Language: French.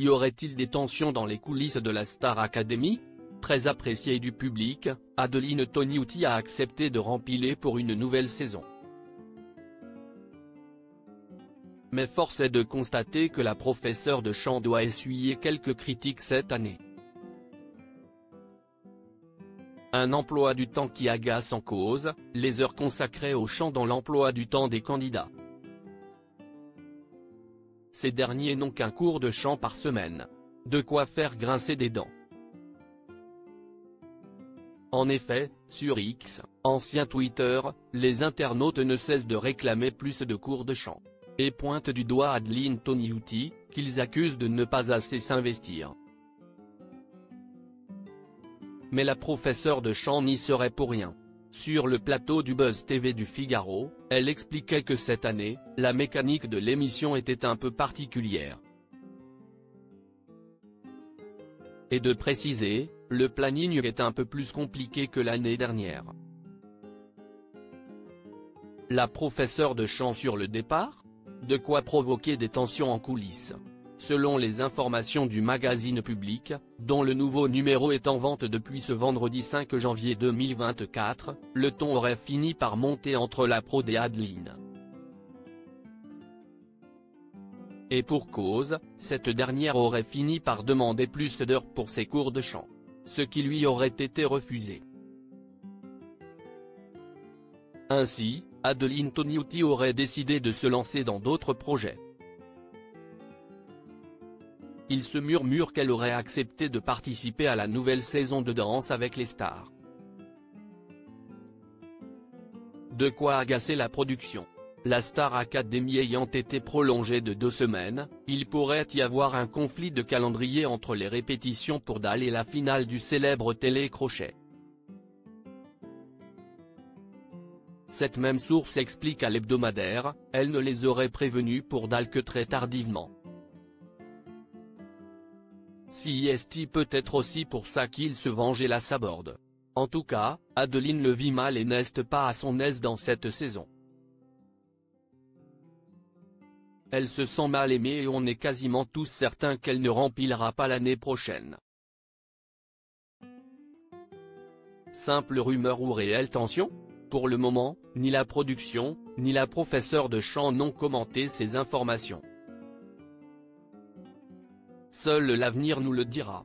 Y aurait-il des tensions dans les coulisses de la Star Academy? Très appréciée du public, Adeline Toniuti a accepté de rempiler pour une nouvelle saison. Mais force est de constater que la professeure de chant doit essuyer quelques critiques cette année. Un emploi du temps qui agace en cause, les heures consacrées au chant dans l'emploi du temps des candidats. Ces derniers n'ont qu'un cours de chant par semaine. De quoi faire grincer des dents. En effet, sur X, ancien Twitter, les internautes ne cessent de réclamer plus de cours de chant. Et pointent du doigt Adeline Toniuti, qu'ils accusent de ne pas assez s'investir. Mais la professeure de chant n'y serait pour rien. Sur le plateau du Buzz TV du Figaro, elle expliquait que cette année, la mécanique de l'émission était un peu particulière. Et de préciser, le planning est un peu plus compliqué que l'année dernière. La professeure de chant sur le départ? De quoi provoquer des tensions en coulisses. Selon les informations du magazine Public, dont le nouveau numéro est en vente depuis ce vendredi 5 janvier 2024, le ton aurait fini par monter entre la prod et Adeline. Et pour cause, cette dernière aurait fini par demander plus d'heures pour ses cours de chant ce qui lui aurait été refusé. Ainsi, Adeline Toniuti aurait décidé de se lancer dans d'autres projets. Il se murmure qu'elle aurait accepté de participer à la nouvelle saison de Danse avec les stars. De quoi agacer la production. La Star Academy ayant été prolongée de deux semaines, il pourrait y avoir un conflit de calendrier entre les répétitions pour Dal et la finale du célèbre télécrochet. Cette même source explique à l'hebdomadaire, elle ne les aurait prévenus pour Dal que très tardivement. Si est peut-être aussi pour ça qu'il se vengeait la saborde. En tout cas, Adeline le vit mal et n'est pas à son aise dans cette saison. Elle se sent mal aimée et on est quasiment tous certains qu'elle ne remplira pas l'année prochaine. Simple rumeur ou réelle tension? Pour le moment, ni la production, ni la professeure de chant n'ont commenté ces informations. Seul l'avenir nous le dira.